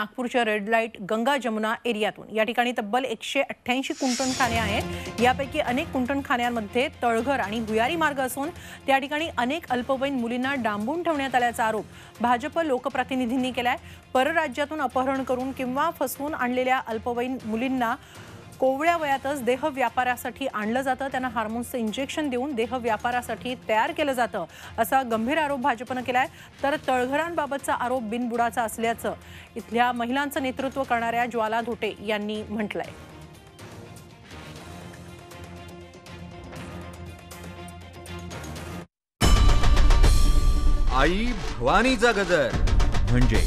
नागपूरच्या red light Ganga Jamuna एरियातून. या ठिकाणी तब्बल एकशे अठ्ठ्याऐंशी कुंटणखाने आहेत. यापैकी अनेक कुंटणखान्यांमध्ये तळघर आणि भुयारी मार्ग असून त्या ठिकाणी अनेक अल्पवयीन मुलींना डांबून ठेवण्यात आल्याचा आरोप भाजप लोकप्रतिनिधींनी केलाय. परराज्यातून अपहरण करून किंवा फसवून आणलेल्या अल्पवयीन मुलींना कोवळ्या वयातच देह व्यापारासाठी आणलं जातं. त्यांना हार्मोन्सचं इंजेक्शन देऊन देह व्यापारासाठी तयार केलं जातं. असा गंभीर आरोप भाजपनं केलाय. तर तळघरांबाबतचा आरोप बिनबुडाचा असल्याचं इथल्या महिलांचं नेतृत्व करणाऱ्या ज्वाला धोटे यांनी म्हटलंय. आई भवानीचा गजर. म्हणजे?